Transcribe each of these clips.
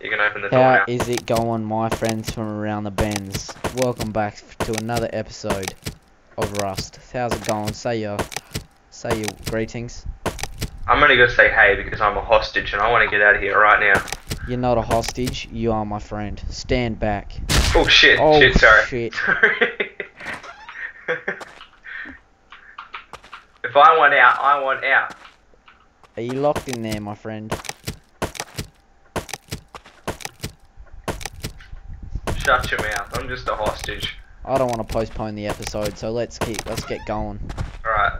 You can open the door How now. is it going, my friends from around the bends? Welcome back to another episode of Rust. How's it going? Say your, say your greetings. I'm only gonna say hey because I'm a hostage and I want to get out of here right now. You're not a hostage. You are my friend. Stand back. Oh shit! Oh, shit! Sorry. shit. Sorry. if I want out, I want out. Are you locked in there, my friend? Shut your mouth. I'm just a hostage. I don't want to postpone the episode, so let's keep, let's get going. All right.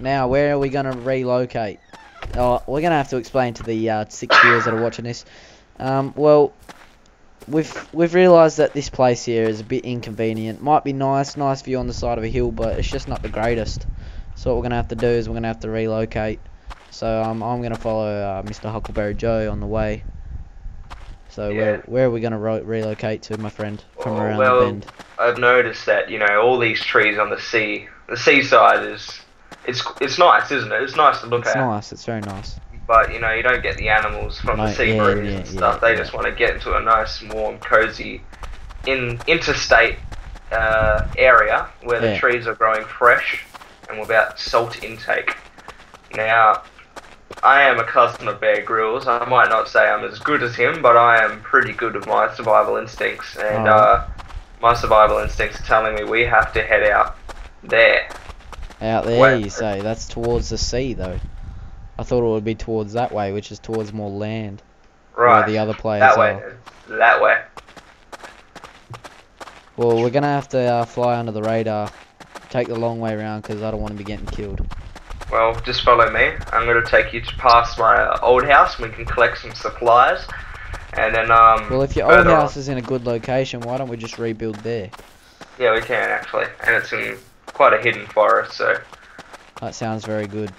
Now, where are we gonna relocate? Oh, we're gonna have to explain to the uh, six viewers that are watching this. Um, well, we've we've realised that this place here is a bit inconvenient. Might be nice, nice view on the side of a hill, but it's just not the greatest. So what we're gonna have to do is we're gonna have to relocate. So um, I'm gonna follow uh, Mr. Huckleberry Joe on the way. So where Yeah. where are we gonna ro- relocate to, my friend, from Oh, around well, the bend? I've noticed that you know all these trees on the sea. The seaside is. It's it's nice, isn't it? It's nice to look It's at. nice. It's very nice. But you know you don't get the animals from No, the sea yeah, breeze yeah, and stuff. they just want to get into a nice, warm, cozy, in interstate uh, area where the trees are growing fresh and without salt intake. Now, I am a cousin of Bear Grylls. I might not say I'm as good as him, but I am pretty good with my survival instincts, and Oh. uh, my survival instincts are telling me we have to head out there. Out there, Where- you say? That's towards the sea, though. I thought it would be towards that way, which is towards more land, Right. where the other players that way. are. That way. Well, we're gonna have to uh, fly under the radar, take the long way around, because I don't want to be getting killed. Well, just follow me. I'm going to take you to past my uh, old house. We can collect some supplies, and then um. Well, if your old further on- house is in a good location, why don't we just rebuild there? Yeah, we can actually, and it's in quite a hidden forest. So, That sounds very good.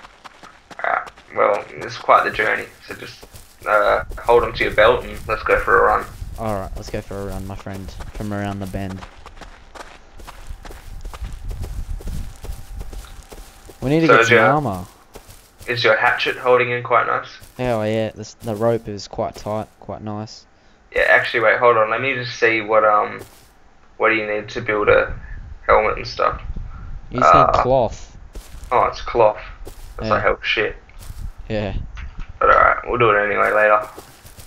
uh, well, it's quite the journey. So just uh, hold onto your belt and let's go for a run. Alright, let's go for a run, my friend, from around the bend. We need to So get some your- armor. Is your hatchet holding in quite nice? Oh yeah, this, the rope is quite tight, quite nice. Yeah, actually, wait, hold on. Let me just see what um, what do you need to build a helmet and stuff. You just Uh, need cloth. Oh, it's cloth. That's Yeah. like help shit. Yeah. But alright, we'll do it anyway later.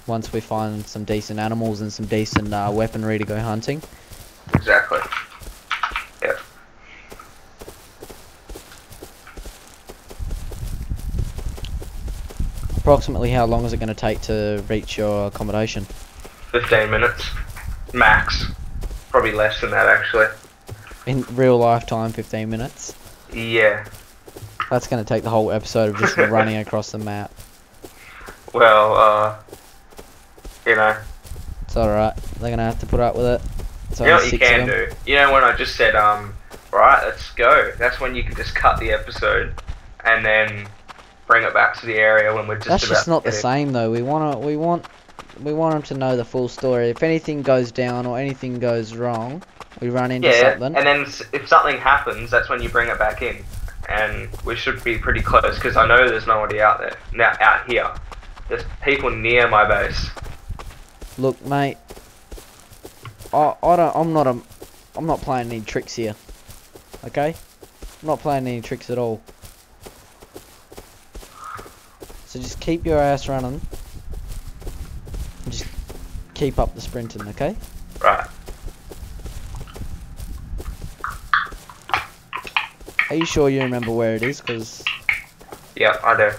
once we find some decent animals and some decent uh, weaponry to go hunting. Exactly. Yep. Approximately how long is it going to take to reach your accommodation? 15 minutes. Max. Probably less than that, actually. In real life time, 15 minutes. Yeah. That's going to take the whole episode of just running across the map. Well, uh. You know. It's alright. They're going to have to put up with it. It's You know what you can do? You know when I just said, um, right, let's go. That's when you can just cut the episode and then bring it back to the area when we're just That's just not the same though. We want to we want we want them to know the full story. If anything goes down or anything goes wrong, we run in. into Yeah, something. and then if something happens, that's when you bring it back in. And we should be pretty close because I know there's nobody out there. Now, out here. There's people near my base. Look, mate. I I don't. I'm not a. I'm not playing any tricks here. Okay. I'm not playing any tricks at all. So just keep your ass running. And just keep up the sprinting, okay? Right. Are you sure you remember where it is? Because Yeah, I do.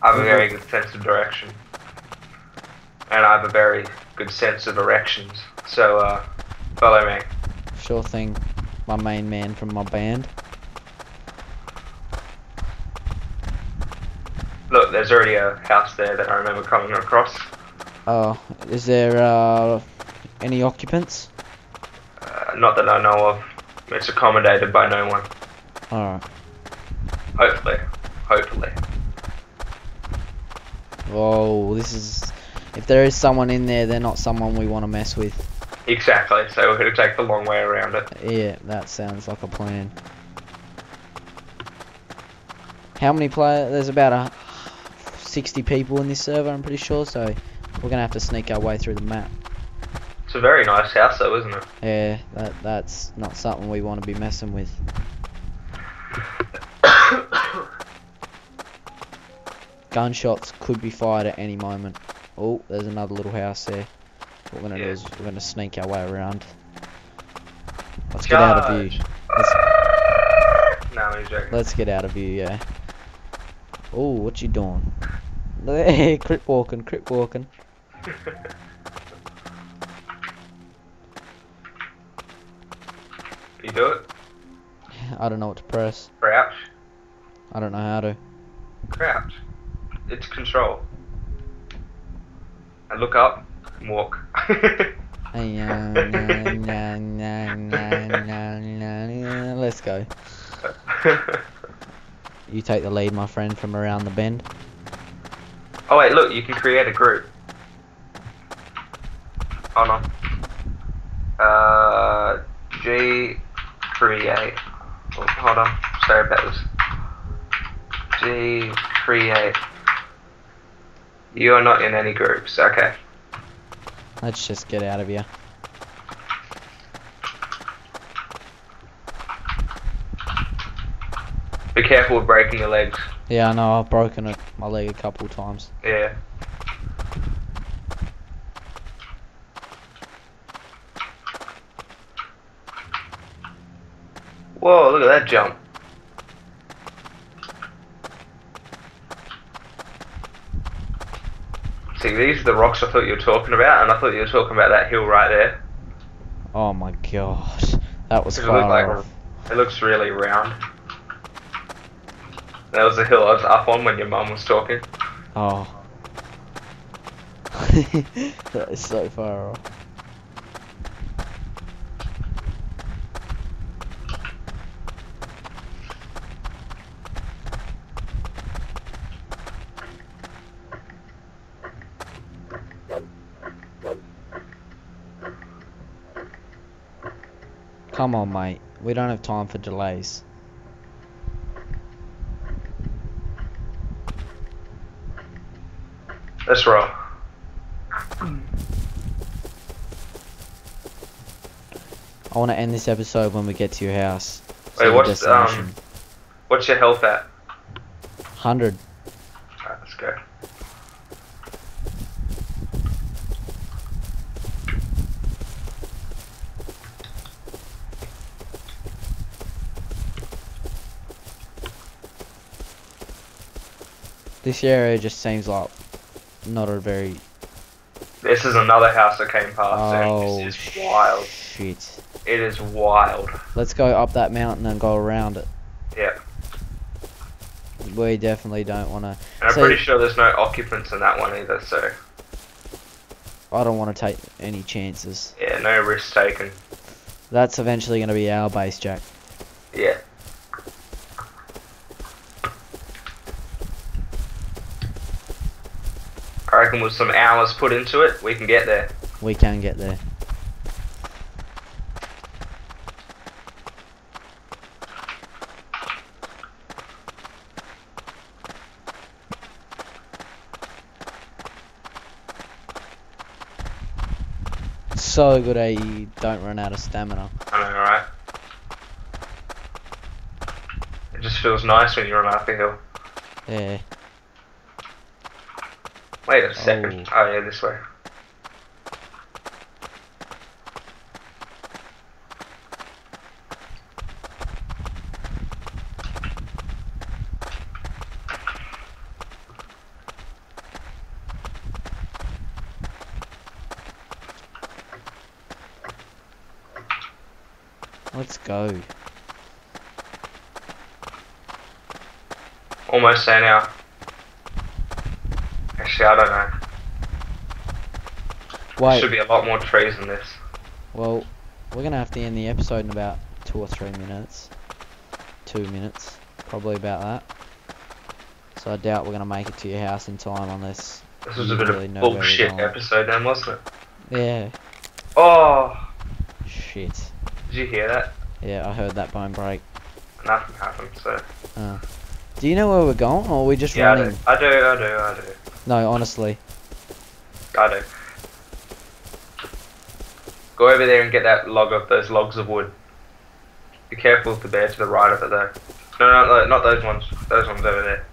I have a very good sense of direction. And I have a very good sense of erections. So, uh, follow me. sure thing, my main man from my band. Look, there's already a house there that I remember coming across. Oh, is there uh, any occupants? Uh, not that I know of. It's accommodated by no one. Alright. Hopefully. Hopefully. Whoa, this is. If there is someone in there, they're not someone we want to mess with. Exactly. So we're going to take the long way around it. Yeah, that sounds like a plan. How many players? There's about a 60 people in this server, I'm pretty sure. So We're gonna have to sneak our way through the map. It's a very nice house, though, isn't it? Yeah, that that's not something we want to be messing with. Gunshots could be fired at any moment. Oh, there's another little house there. What we're gonna do is we're gonna sneak our way around. Let's get out of view. Let's, No, let's get out of view, yeah. Oh, what you doing? Hey, crip walking, crip walking. you do it. I don't know what to press. Crouch. I don't know how to. Crouch. It's control. And look up and walk. Let's go. You take the lead, my friend, from around the bend. Oh wait, look, you can create a group. Oh no. Uh, G create. Oh, hold on. Sorry about this. G create. You are not in any groups. Okay. Let's just get out of here. Be careful with breaking your legs. Yeah, I know, I've broken it, my leg a couple times. Yeah. Whoa, look at that jump. See, these are the rocks I thought you were talking about, and I thought you were talking about that hill right there. Oh my god. That was Does it like. It looks really round. That was the hill I was up on when your mum was talking. Oh. that is so far off. Come on, mate. We don't have time for delays. Let's roll. I want to end this episode when we get to your house. Wait, what's, um. What's your health at? 100. Alright, let's go. This area just seems like not a very. This is another house that came past. Oh, and this oh, is wild. shit. It is wild. Let's go up that mountain and go around it. Yeah. We definitely don't want to. And I'm So- pretty sure there's no occupants in that one either, so I don't want to take any chances. yeah, no risk taken. That's eventually going to be our base, Jack. Yeah. Reckon with some hours put into it, we can get there. We can get there. So good, eh? You don't run out of stamina. I know, right? It just feels nice when you run up a hill. Yeah. Wait a oh. second. Oh. Oh, yeah, this way. Let's go. Almost there now. Actually, I don't know. Wait. Should be a lot more trees than this. Well, we're gonna have to end the episode in about two or three minutes. Two minutes, probably about that. So I doubt we're gonna make it to your house in time unless. This was a bit really of know where we're bullshit episode then, wasn't it? Yeah. Oh, Shit. did you hear that? Yeah, I heard that bone break. Nothing happened, so. Uh, do you know where we're going, or are we just Yeah, I running? do. I do, I do, I do. No, honestly. I do. Go over there and get that log of those logs of wood. Be careful of the bear to the right of it though. No, no, no, not those ones. Those ones over there.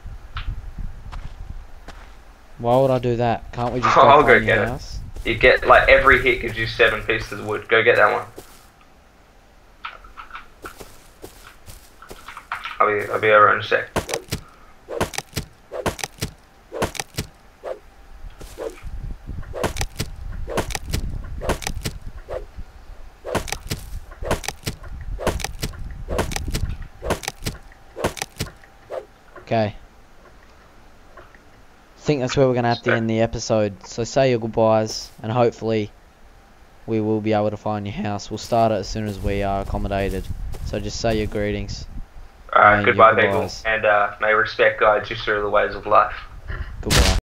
Why would I do that? Can't we just go I'll go get it. house? You get like every hit gives you seven pieces of wood. Go get that one. I'll be I'll be over in a sec. Okay. I think that's where we're gonna have to end the episode. So say your goodbyes, and hopefully we will be able to find your house. We'll start it as soon as we are accommodated. So just say your greetings. Alright, goodbye people, and uh, may respect guide you through the ways of life. Goodbye.